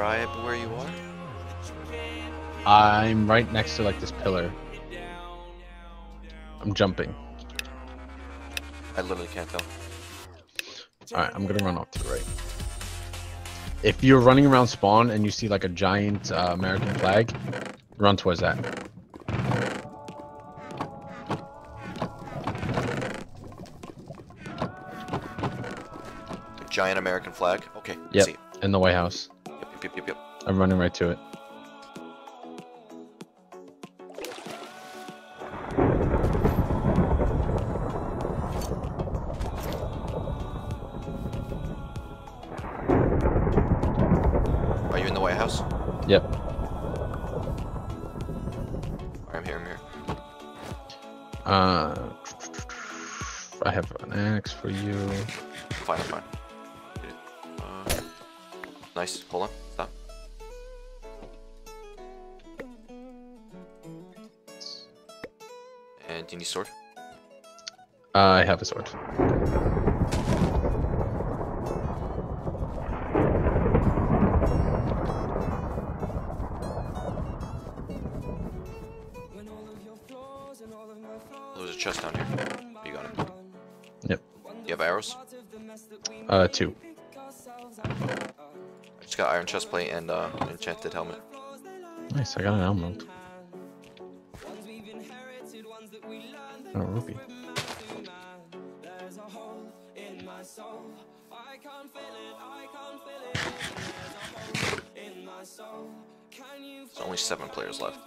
describe where you are? I'm right next to like this pillar. I'm jumping. I literally can't tell. Alright, I'm gonna run off to the right. If you're running around spawn and you see like a giant uh, American flag, run towards that. A giant American flag. Okay. Yep. See. In the White House. Yep, yep, yep, yep, yep. I'm running right to it. Are you in the White House? Yep. I'm here, I'm here. Uh, I have an axe for you. Fine, fine. Nice. Hold on. Stop. And do you need sword? Uh, I have a sword. There's a chest down here. You got it. Yep. You have arrows? Uh, two. Just got iron chest plate and uh, enchanted helmet. Nice, I got an emerald. Oh, rupee. There's only seven players left.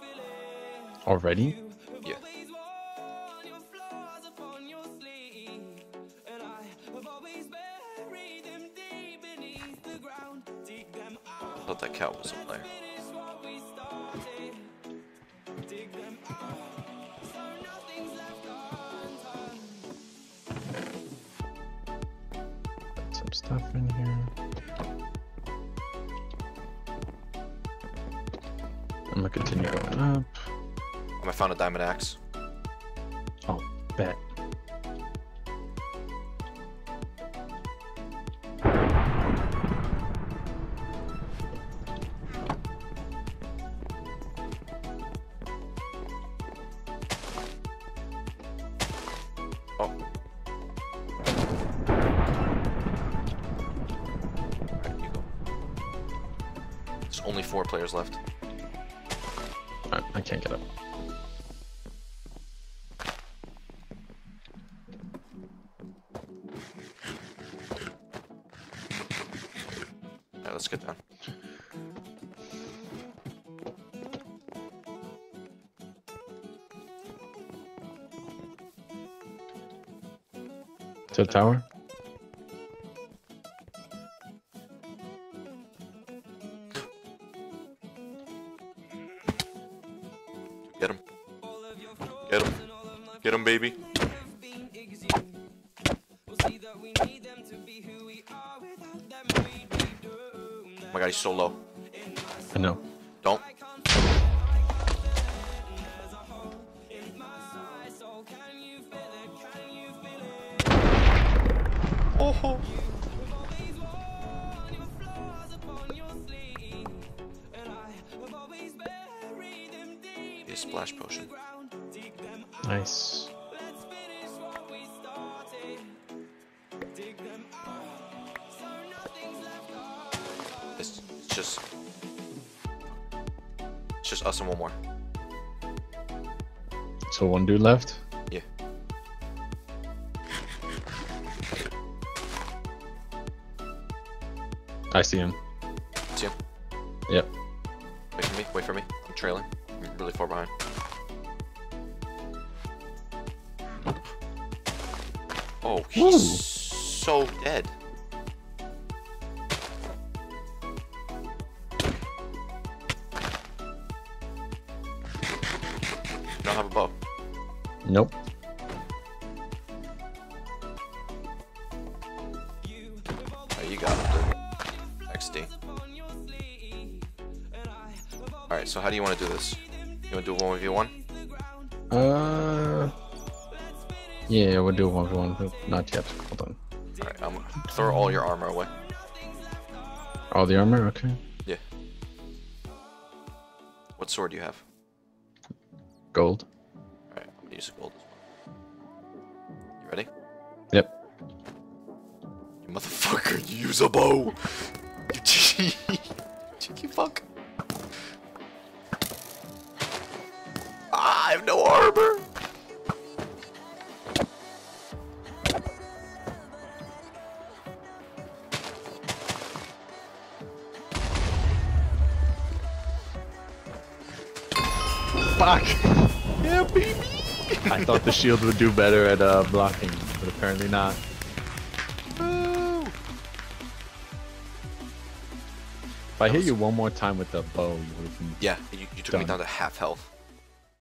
Already? Yeah. Thought that cow was a player. Some stuff in here. I'm gonna continue going up. Um, I found a diamond axe. Oh, bet. Only four players left. I can't get up. Alright, let's get down. To the tower? Get him. Get him. Get him, baby. Oh my god, he's so low. I know. Don't. Oh. oh. A splash potion. Nice. It's just. It's just us and one more. So one dude left? Yeah. I see him. See him? Yep. Wait for me. Wait for me. I'm trailing. Really far behind. Oh, he's Woo. so dead. You don't have a bow. Nope. Oh, you got it. XD. Alright, so how do you want to do this? You want to do a 1v1? Uh. Yeah, we'll do one for one, but not yet. Hold on. Alright, um, throw all your armor away. All the armor? Okay. Yeah. What sword do you have? Gold. Alright, I'm gonna use gold as well. You ready? Yep. You motherfucker, you use a bow! You cheeky fuck. Have no armor! Fuck! Yeah, baby! I thought the shield would do better at uh, blocking, but apparently not. If I hit you one more time with the bow, you would have been Yeah, you, you took me down to half health.